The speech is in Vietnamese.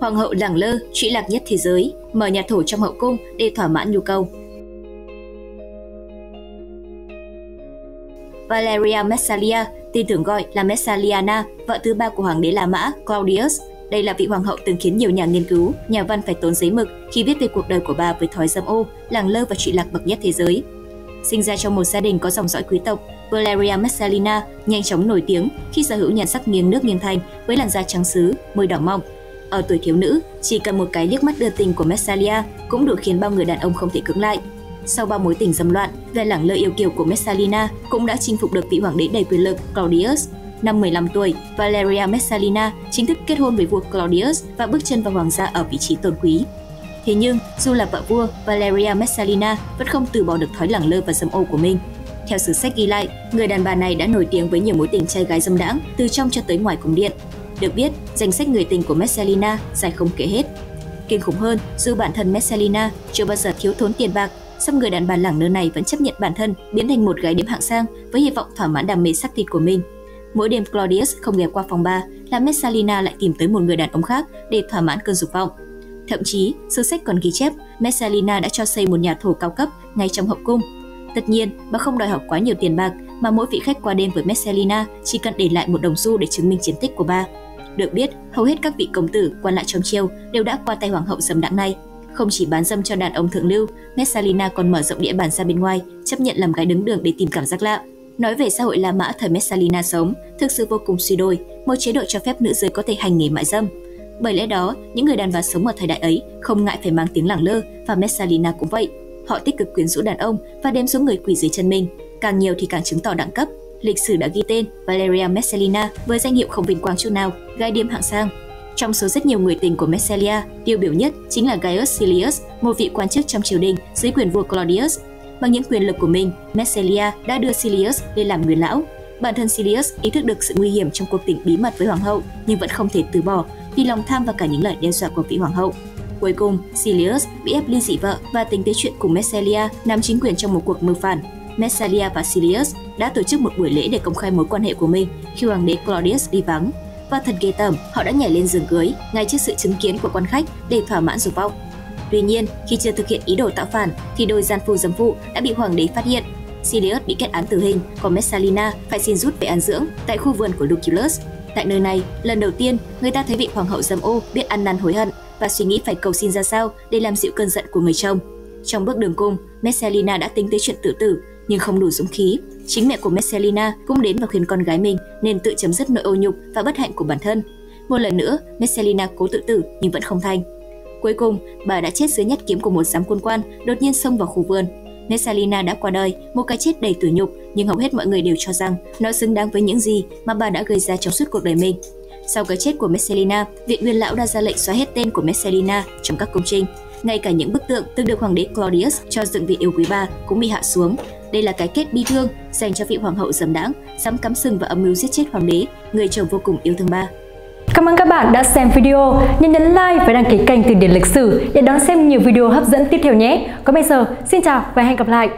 Hoàng hậu lẳng lơ, trĩ lạc nhất thế giới, mở nhà thổ trong hậu cung để thỏa mãn nhu cầu. Valeria Messalia, tin tưởng gọi là Messaliana, vợ thứ ba của hoàng đế La Mã Claudius. Đây là vị hoàng hậu từng khiến nhiều nhà nghiên cứu, nhà văn phải tốn giấy mực khi viết về cuộc đời của bà với thói dâm ô, làng lơ và trị lạc bậc nhất thế giới. Sinh ra trong một gia đình có dòng dõi quý tộc, Valeria Messalina nhanh chóng nổi tiếng khi sở hữu nhan sắc nghiêng nước nghiêng thành với làn da trắng sứ, môi đỏ mọng. Ở tuổi thiếu nữ, chỉ cần một cái liếc mắt đưa tình của Messalia cũng đủ khiến bao người đàn ông không thể cưỡng lại. Sau bao mối tình dâm loạn, vẻ lẳng lơ yêu kiều của Messalina cũng đã chinh phục được vị hoàng đế đầy quyền lực Claudius. Năm 15 tuổi, Valeria Messalina chính thức kết hôn với vua Claudius và bước chân vào hoàng gia ở vị trí tôn quý. Thế nhưng, dù là vợ vua, Valeria Messalina vẫn không từ bỏ được thói lẳng lơ và dâm ô của mình. Theo sử sách ghi lại, người đàn bà này đã nổi tiếng với nhiều mối tình trai gái dâm đãng từ trong cho tới ngoài cung điện. Được biết, danh sách người tình của Messalina dài không kể hết. Kinh khủng hơn, dù bản thân Messalina chưa bao giờ thiếu thốn tiền bạc, song người đàn bà lẳng lơ này vẫn chấp nhận bản thân biến thành một gái điếm hạng sang với hy vọng thỏa mãn đam mê sắc thịt của mình. Mỗi đêm Claudius không ghé qua phòng bar, là Messalina lại tìm tới một người đàn ông khác để thỏa mãn cơn dục vọng. Thậm chí, sử sách còn ghi chép Messalina đã cho xây một nhà thổ cao cấp ngay trong hậu cung. Tất nhiên, bà không đòi hỏi quá nhiều tiền bạc, mà mỗi vị khách qua đêm với Messalina chỉ cần để lại một đồng xu để chứng minh chiến tích của bà. Được biết, hầu hết các vị công tử quan lại trong triều đều đã qua tay hoàng hậu dâm đãng này. Không chỉ bán dâm cho đàn ông thượng lưu, Messalina còn mở rộng địa bàn ra bên ngoài, chấp nhận làm gái đứng đường để tìm cảm giác lạ. Nói về xã hội La Mã thời Messalina sống, thực sự vô cùng suy đồi, một chế độ cho phép nữ giới có thể hành nghề mại dâm, bởi lẽ đó, những người đàn bà sống ở thời đại ấy không ngại phải mang tiếng lẳng lơ và Messalina cũng vậy. Họ tích cực quyến rũ đàn ông và đem số người quỳ dưới chân mình, càng nhiều thì càng chứng tỏ đẳng cấp. Lịch sử đã ghi tên Valeria Messalina với danh hiệu không vinh quang chút nào, gai điếm hạng sang. Trong số rất nhiều người tình của Messalia, tiêu biểu nhất chính là Gaius Silius, một vị quan chức trong triều đình dưới quyền vua Claudius. Bằng những quyền lực của mình, Messalia đã đưa Silius lên làm nguyên lão. Bản thân Silius ý thức được sự nguy hiểm trong cuộc tình bí mật với hoàng hậu, nhưng vẫn không thể từ bỏ vì lòng tham và cả những lời đe dọa của vị hoàng hậu. Cuối cùng, Silius bị ép ly dị vợ và tính tới chuyện cùng Messalia nắm chính quyền trong một cuộc mưu phản. Messalia và Silius đã tổ chức một buổi lễ để công khai mối quan hệ của mình khi hoàng đế Claudius đi vắng. Và thật ghê tởm, họ đã nhảy lên giường cưới ngay trước sự chứng kiến của quan khách để thỏa mãn dục vọng. Tuy nhiên, khi chưa thực hiện ý đồ tạo phản thì đôi gian phu dâm phụ đã bị hoàng đế phát hiện. Silius bị kết án tử hình, còn Messalina phải xin rút về an dưỡng tại khu vườn của Lucullus Tại nơi này, lần đầu tiên, người ta thấy vị hoàng hậu dâm ô biết ăn năn hối hận và suy nghĩ phải cầu xin ra sao để làm dịu cơn giận của người chồng. Trong bước đường cung, Messalina đã tính tới chuyện tự tử nhưng không đủ dũng khí. Chính mẹ của Messalina cũng đến và khuyên con gái mình nên tự chấm dứt nỗi ô nhục và bất hạnh của bản thân. Một lần nữa, Messalina cố tự tử nhưng vẫn không thành. Cuối cùng, bà đã chết dưới nhát kiếm của một giám quân quan đột nhiên xông vào khu vườn Messalina đã qua đời, một cái chết đầy tủi nhục, nhưng hầu hết mọi người đều cho rằng nó xứng đáng với những gì mà bà đã gây ra trong suốt cuộc đời mình. Sau cái chết của Messalina, Viện Nguyên lão đã ra lệnh xóa hết tên của Messalina trong các công trình. Ngay cả những bức tượng từng được hoàng đế Claudius cho dựng vị yêu quý bà cũng bị hạ xuống. Đây là cái kết bi thương dành cho vị hoàng hậu dầm đãng, dám cắm sừng và âm mưu giết chết hoàng đế, người chồng vô cùng yêu thương bà. Cảm ơn các bạn đã xem video. Nhớ nhấn like và đăng ký kênh Từ điển lịch sử để đón xem nhiều video hấp dẫn tiếp theo nhé. Còn bây giờ, xin chào và hẹn gặp lại.